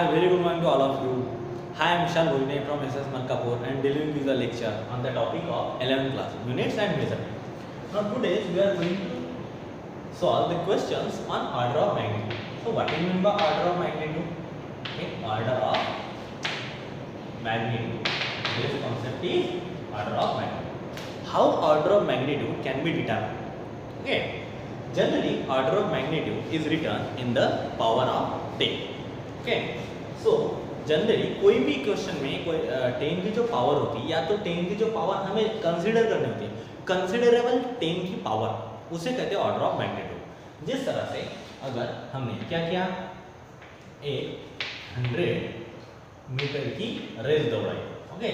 Hi, very good morning to all of you. Hi, I'm Vishal Bhojne from SS Malkapur and delivering the lecture on the topic of 11th class units and measurement. Now today we are going to solve the questions on order of magnitude. So what do you mean by order of magnitude? Okay, order of magnitude. This concept is order of magnitude. How order of magnitude can be determined? Okay, generally order of magnitude is written in the power of 10. Okay so generally कोई भी question में कोई ten की जो power होती है, या तो टेन की जो पावर हमें कंसिडर करनी होती है कंसिडरेबल टेन की पावर उसे कहते हैं ऑर्डर ऑफ़ मैग्नेट्यूड जिस तरह से अगर हमने क्या किया? एक हंड्रेड मीटर की रेस दौड़ाई ओके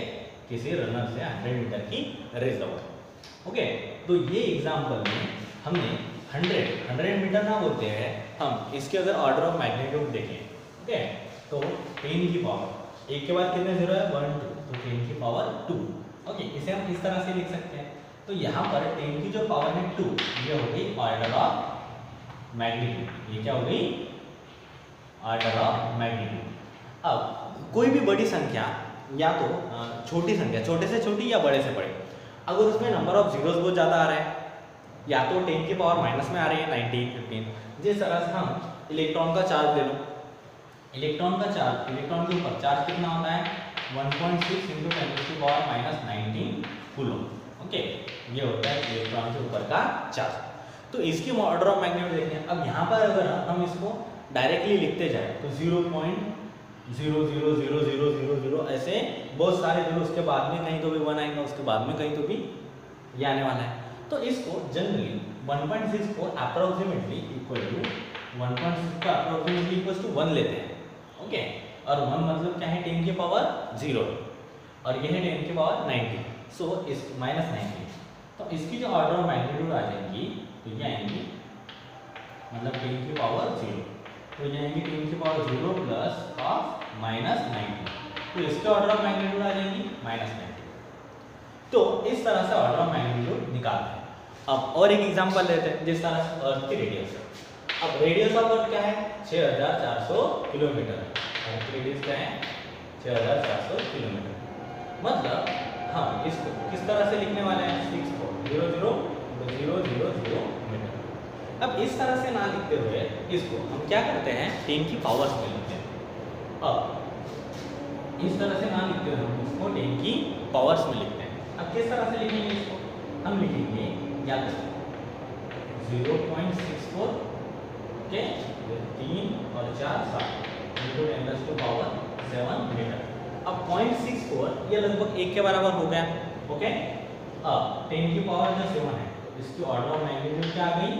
किसी रनर से हंड्रेड मीटर की रेस दौड़ाई ओके तो ये एग्ज़ाम्पल में हमने हंड्रेड हंड्रेड मीटर ना बोलते हैं, हम इसके अगर ऑर्डर ऑफ़ मैग्नीट्यूड देखें ओके तो टेन की पावर एक के बाद कितने ज़ीरो है? वन टू तो टेन की पावर टू ओके इसे हम इस तरह से लिख सकते हैं। तो यहाँ पर टेन की जो पावर है टू ये हो गई ऑर्डर ऑफ़ मैग्नीट्यूड ये क्या हो गई? ऑर्डर ऑफ़ मैग्नीट्यूड अब, कोई भी बड़ी संख्या, या तो छोटी संख्या, छोटे से छोटी या बड़े से बड़े, अगर उसमें नंबर ऑफ़ जीरोस बहुत ज़्यादा आ रहा है, या तो टेन की पावर माइनस में आ रही है नाइनटीन फिफ्टीन जिस तरह से हम इलेक्ट्रॉन का चार्ज ले लो इलेक्ट्रॉन का चार्ज, इलेक्ट्रॉन के ऊपर चार्ज कितना होता है? 1.6 point six into ten to power minus nineteen coulomb. Okay? ये होता है इलेक्ट्रॉन के ऊपर का चार्ज। तो इसकी ऑर्डर ऑफ़ मैग्नेट देखते हैं अब यहाँ पर अगर हम इसको डायरेक्टली लिखते जाए तो zero point zero zero zero zero zero zero ऐसे बहुत सारे ज़ीरो उसके बाद में कहीं तो भी वन आएगा, उसके बाद में कहीं तो भी ये आने वाला है। तो इसको जनरली 1.6 को अप्रोक्सीमेटली इक्वल टू 1.6 को अप्रोक्सीमेटली इक्वल टू वन लेते हैं। ओके? और वन मतलब क्या है? टेन की पावर ज़ीरो। और ये है टेन की पावर नाइनटी। सो इस माइनस नाइनटी। तो इसकी जो ऑर्डर ऑफ़ मैग्नीट्यूड आ जाएँगी तो ये आएँगी मतलब टेन की पावर ज़ीरो। तो ये आएँगी टेन की power zero plus of minus ninety. तो इसके ऑर्डर ऑफ़ मैग्नीट्यूड आ जाएँगी माइनस नाइनटी। तो इस तरह से ऑर्डर ऑफ़ मैग्नीट्यूड निकालते हैं। अब और एक एग्ज़ाम्पल लेते हैं, जिस तरह से अर्थ की रेडियस है। अब रेडियस ऑफ़ अर्थ क्या है? 6400 किलोमीटर। है अर्थ रेडियस क्या है? 6400 किलोमीटर। मतलब हम इसको किस तरह से लिखने वाले हैं? Six four zero zero zero zero zero metre अब इस तरह से ना लिखते हुए इसको हम क्या करते हैं? टेन की पावर्स में लिखते हैं। अब, इस तरह से ना लिखते हुए हम इसको टेन की पावर्स में लिखते हैं। अब किस तरह से लिखेंगे इसको? हम लिखेंगे या तो zero point six four okay तीन और चार सात पावर सेवन मीटर अब पॉइंट सिक्स फोर लगभग एक के बराबर हो गया ओके अब टेन की पावर जो सेवन है तो इसकी ऑर्डर ऑफ़ मैग्नीट्यूड क्या आ गई?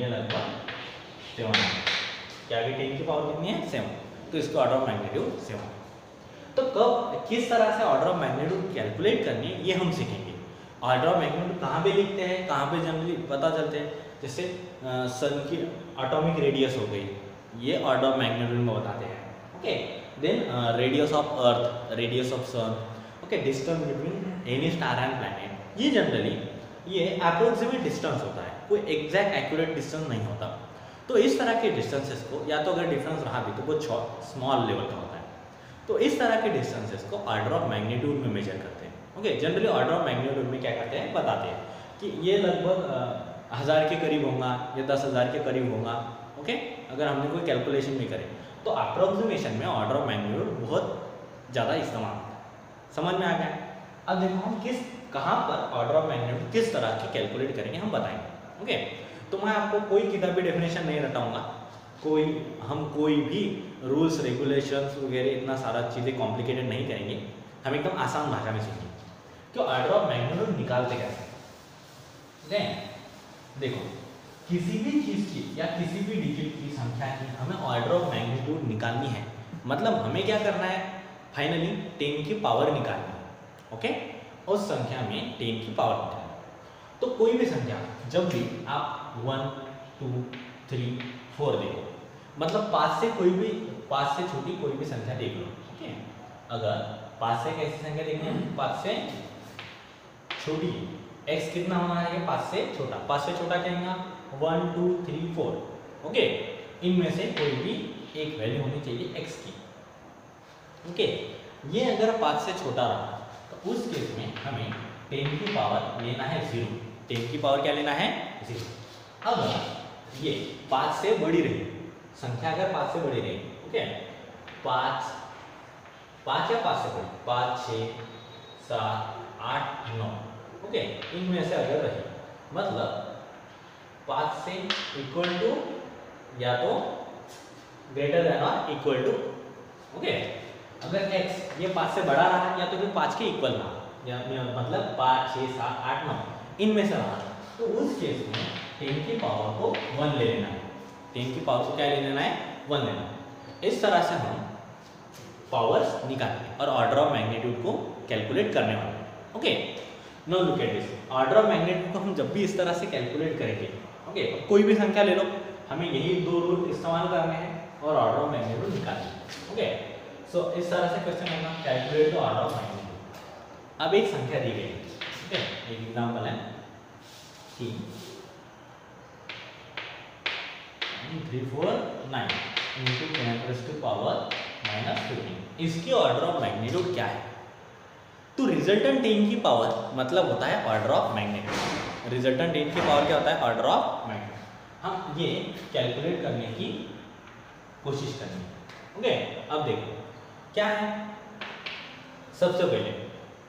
ये लगभग सेवन क्या आ गई? टेन की पावर कितनी है? सेवन तो इसकी ऑर्डर ऑफ़ मैग्नीट्यूड सेवन तो कब, किस तरह से ऑर्डर ऑफ़ मैग्नीट्यूड कैलकुलेट करनी है, ये हम सीखेंगे। ऑर्डर ऑफ़ मैग्नीट्यूड कहाँ पे लिखते हैं? कहाँ पे जनरली पता चलते हैं? जैसे सन की एटॉमिक रेडियस हो गई, ये ऑर्डर ऑफ़ मैग्नीट्यूड में बताते हैं okay then radius of earth radius of sun okay distance between any star and planet ये जनरली ये अप्रोक्सीमेट डिस्टेंस होता है, कोई एग्जैक्ट एक्यूरेट डिस्टेंस नहीं होता। तो इस तरह के डिस्टेंसेस को, या तो अगर डिफरेंस रहा भी तो वो स्मॉल लेवल का होता है। तो इस तरह के डिस्टेंसेस को ऑर्डर ऑफ़ मैग्नीट्यूड में मेजर करते हैं okay generally order of magnitude में क्या करते हैं? बताते हैं कि ये लगभग हज़ार के करीब होगा या दस हज़ार के करीब होगा ओके अगर हमने कोई कैलकुलेशन भी करें तो अप्रोक्सीमेशन में ऑर्डर ऑफ़ मैग्नीट्यूड बहुत ज़्यादा इस्तेमाल होता है। समझ में आ गया? अब देखो, हम किस, कहाँ पर ऑर्डर ऑफ़ मैग्नीट्यूड किस तरह की कैलकुलेट करेंगे, हम बताएँगे ओके तो मैं आपको कोई किताबी डेफिनेशन नहीं रटाऊँगा। कोई, हम कोई भी रूल्स रेगुलेशंस वगैरह इतना सारा चीज़ें कॉम्प्लिकेटेड नहीं करेंगे। हम एकदम आसान भाषा में सीखेंगे। कि ऑर्डर ऑफ़ मैग्नीट्यूड निकालते कैसे? ठीक है देखो, किसी भी चीज़ की या किसी भी डिजिट की संख्या की हमें ऑर्डर ऑफ़ मैग्नीट्यूड निकालनी है। मतलब हमें क्या करना है? फाइनली टेन की पावर निकालनी है ओके उस संख्या में टेन की पावर निकालनी तो कोई भी संख्या, जब भी आप वन टू थ्री फोर देखो मतलब पाँच से कोई भी पाँच से छोटी कोई भी संख्या देख लो ओके अगर पाँच से कैसी संख्या देखनी है पाँच से छोटी एक्स कितना होना है पाँच से छोटा। पाँच से छोटा आएगा one two three four okay इनमें से कोई भी एक वैल्यू होनी चाहिए एक्स की। ओके ये अगर पाँच से छोटा रहा तो उस केस में हमें टेन की पावर लेना है ज़ीरो टेन की पावर क्या लेना है? ज़ीरो अब ये पाँच से बड़ी रही। संख्या अगर पाँच से बड़ी रही ओके पाँच पाँच या पाँच से बड़ी? पाँच, छः, सात, आठ, नौ। ओके, इनमें से अगर रही मतलब पाँच से इक्वल टू या तो ग्रेटर देन और इक्वल टू ओके, अगर x ये पाँच से बड़ा रहा, या तो फिर पाँच के इक्वल रहा, या मतलब पाँच, छः, सात, आठ, नौ, इनमें से रहा तो उस केस में टेन की पावर को वन ले लेना है। टेन की पावर को क्या ले लेना है? वन लेना है। इस तरह से हम पावर्स निकालेंगे और ऑर्डर ऑफ़ मैग्नीट्यूड को कैलकुलेट करने वाले okay no look at this order of magnitude को हम जब भी इस तरह से कैलकुलेट करेंगे ओके okay? कोई भी संख्या ले लो, हमें यही दो रूल इस्तेमाल करने हैं और ऑर्डर ऑफ़ मैग्नीट्यूड निकालना ओके सो इस तरह से क्वेश्चन होगा calculate the order of magnitude अब एक संख्या दी गई ठीक है एक एग्जांपल है. कि three four nine into ten to power minus fifteen इसकी ऑर्डर ऑफ़ मैग्नीट्यूड क्या है? तो रिजल्टेंट टेन की पावर मतलब होता है order of magnitude resultant ten की पावर क्या होता है? ऑर्डर ऑफ़ मैग्नीट्यूड हम ये कैलकुलेट करने की कोशिश करनी है ओके अब देखो, क्या है? सबसे पहले,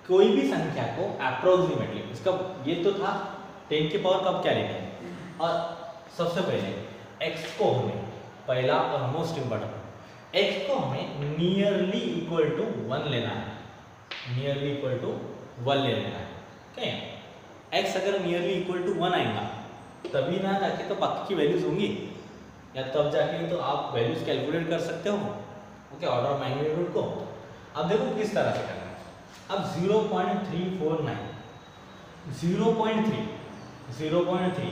कोई भी संख्या को अप्रोक्सीमेटली इसका ये तो था, टेन की पावर कब क्या लेना है और सबसे पहले एक्स को हमें पहला और मोस्ट इंपॉर्टेंट एक्स को हमें नियरली इक्वल टू वन लेना है. नियरली इक्वल टू वन ले लेना है ओके एक्स अगर नियरली इक्वल टू वन आएगा, तभी ना जाके तो बाकी की वैल्यूज़ होंगी। या तब जाके तो आप वैल्यूज़ कैलकुलेट कर सकते हो ओके ऑर्डर ऑफ़ मैग्नीट्यूड को। अब देखो किस तरह से करना है। अब zero point three four nine zero point three zero point three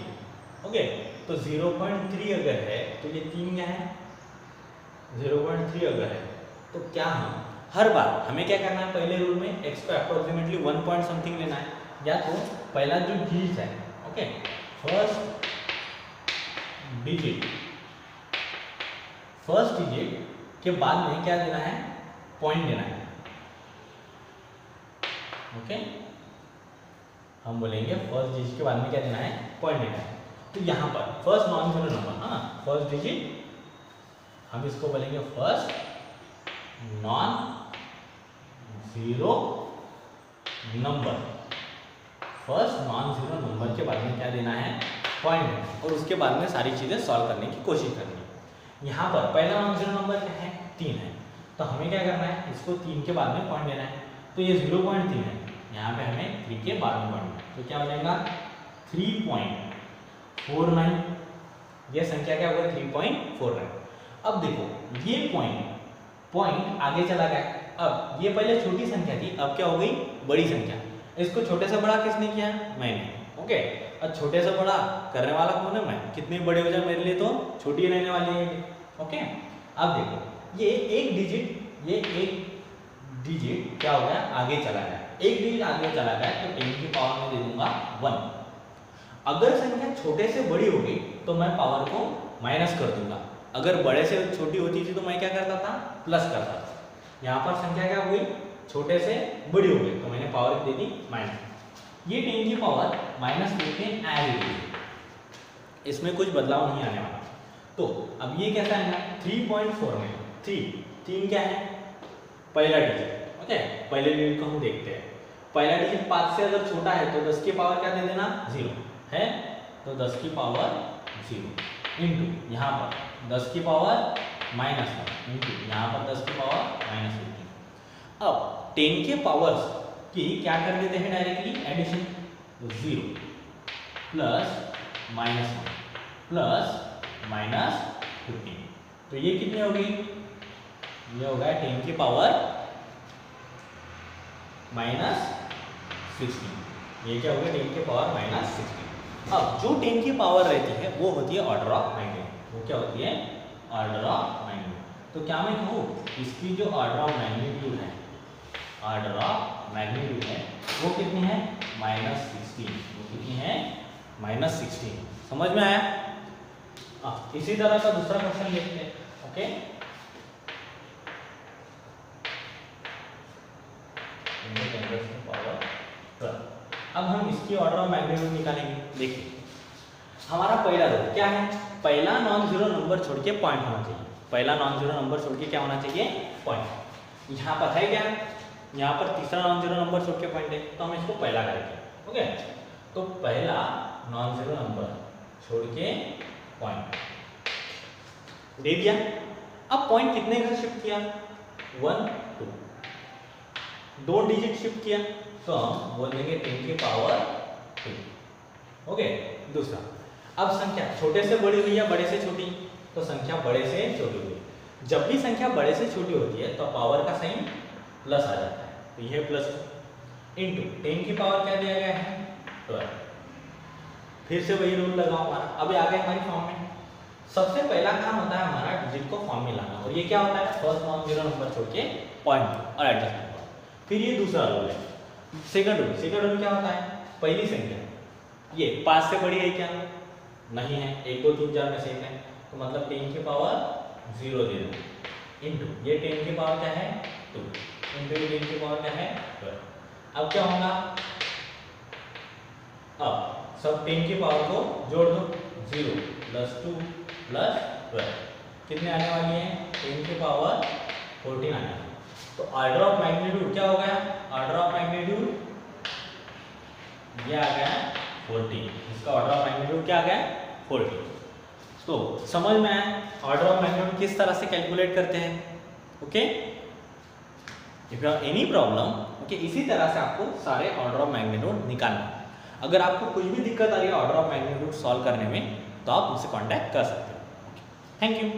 okay तो ज़ीरो पॉइंट थ्री अगर है तो ये तीन क्या है? ज़ीरो पॉइंट थ्री अगर है तो क्या हम हर बार, हमें क्या करना है? पहले रूल में एक्स को अप्रोक्सीमेटली वन पॉइंट समथिंग लेना है। या तो पहला जो डिजिट है okay first digit first digit के बाद में क्या देना है? पॉइंट देना है। ओके हम बोलेंगे फ़र्स्ट डिजिट के बाद में क्या देना है? पॉइंट देना है। तो यहाँ पर फ़र्स्ट नॉन ज़ीरो नंबर हाँ? फ़र्स्ट डिजिट हम इसको बोलेंगे first non zero number first non zero number के बाद में क्या देना है? पॉइंट और उसके बाद में सारी चीज़ें सॉल्व करने की कोशिश करनी है। यहाँ पर पहला नॉन ज़ीरो नंबर क्या है? तीन है। तो हमें क्या करना है? इसको तीन के बाद में पॉइंट देना है। तो ये ज़ीरो पॉइंट तीन है। यहाँ पे हमें थ्री के बाद में पॉइंट तो क्या हो जाएगा? थ्री पॉइंट फोर नाइन ये संख्या क्या होगा थ्री पॉइंट फोर नाइन अब देखो, ये पॉइंट पॉइंट आगे चला गया। अब, ये पहले छोटी संख्या थी, अब क्या हो गई? बड़ी संख्या। इसको छोटे से बड़ा किसने किया? मैंने। ओके? अब छोटे से बड़ा करने वाला कौन है? मैं। कितने बड़े हो जाए मेरे लिए तो? छोटी रहने वाली है ओके? अब देखो, ये एक डिजिट ये एक डिजिट क्या हो गया? आगे चला गया। एक डिजिट आगे चला गया तो टेन की पावर में दे दूँगा वन अगर संख्या छोटे से बड़ी हो गई तो मैं पावर को माइनस कर दूँगा। अगर बड़े से छोटी होती थी तो मैं क्या करता था? प्लस करता था। यहाँ पर संख्या क्या हो गई छोटे से बड़ी हो गई। तो मैंने पावर दे दी माइनस ये टेन की पावर माइनस फिफ्टीन एज इसमें कुछ बदलाव नहीं आने वाला। तो अब ये कैसा है? ना थ्री पॉइंट फोर में। थ्री तीन क्या है? पहला डिजिट ओके पहले डिजिट को हम देखते हैं। पहला डिजिट पाँच से अगर छोटा है तो दस की पावर क्या दे देना? ज़ीरो है? तो दस की पावर ज़ीरो इंटू यहाँ पर। दस की पावर माइनस वन इंटू यहाँ पर दस की पावर माइनस फिफ्टीन अब टेन के पावर्स की क्या कर देते हैं directly addition zero plus minus one plus minus fifteen तो ये कितनी होगी ये होगा टेन के पावर माइनस सिक्सटीन ये क्या हो गया? टेन के पावर माइनस सिक्सटीन अब जो टेन की पावर रहती है, वो होती है ऑर्डर ऑफ़ मैग्नीट्यूड वो क्या होती है? ऑर्डर ऑफ़ तो क्या मैं कहूँ इसकी जो ऑर्डर ऑफ़ मैग्नीट्यूड है ऑर्डर ऑफ़ मैग्नीट्यूड है वो कितनी है? माइनस सिक्सटीन वो कितनी है? माइनस सिक्सटीन समझ में आया? आ, इसी तरह का दूसरा क्वेश्चन देखते हैं ओके अब हम इसकी ऑर्डर ऑफ़ मैग्नीट्यूड निकालेंगे। देखिए हमारा पहला रोल क्या है? पहला नॉन ज़ीरो नंबर छोड़ के पॉइंट होना चाहिए। पहला नॉन ज़ीरो नंबर छोड़ के क्या होना चाहिए? पॉइंट यहाँ पर है क्या? यहाँ पर तीसरा नॉन ज़ीरो नंबर छोड़ के पॉइंट है। तो हम इसको पहला करेंगे। ओके तो पहला नॉन ज़ीरो नंबर छोड़ के पॉइंट दे दिया। अब पॉइंट कितने घर शिफ्ट किया? वन टू दो डिजिट शिफ्ट किया। तो हम बोल देंगे टेन की पावर टू ओके दूसरा। अब संख्या। छोटे से बड़ी हुई या बड़े से छोटी? तो संख्या बड़े से छोटी हुई जब भी संख्या बड़े से छोटी होती है तो पावर का साइन प्लस आ जाता है। तो यह प्लस इंटू टेन की पावर क्या दिया गया है? ट्वेल्व फिर से वही रूल लगाओ हमारा। अभी आ गए हमारी फॉर्म में। सबसे पहला काम होता है हमारा डिजिट को फॉर्म में लाना। और ये क्या होता है? फ़र्स्ट नॉन ज़ीरो नंबर छोड़ के पॉइंट और एडजस्टमेंट फिर ये दूसरा रूल है। सेकंड रूल सेकंड रूल क्या होता है? पहली संख्या। ये पाँच से बड़ी है क्या? नहीं है। एक दो तीन चार में से एक है। तो मतलब टेन की पावर ज़ीरो दे दो। इंटू ये टेन की पावर क्या है? टू। इंटू ये टेन की पावर क्या है? ट्वेल्व। अब क्या होगा? अब सब टेन की पावर को जोड़ दो। Zero plus two plus twelve. कितने आने वाली हैं? टेन की पावर फोर्टीन आने वाली। तो ऑर्डर ऑफ़ मैग्नीट्यूड क्या हो गया? ऑर्डर ऑफ़ मैग्नीट्यूड ये आ गया फोर्टीन। इसका ऑर्डर ऑफ़ मैग्नीट्यूड क्या आ गया? फोर्टीन। तो समझ में आए ऑर्डर ऑफ़ मैग्नीट्यूड किस तरह से कैलकुलेट करते हैं? Okay if you any problem okay इसी तरह से आपको सारे ऑर्डर ऑफ़ मैग्नीट्यूड निकालना अगर आपको कुछ भी दिक्कत आ रही है ऑर्डर ऑफ़ मैग्नीट्यूड सॉल्व करने में तो आप उनसे कॉन्टैक्ट कर सकते हो। Thank you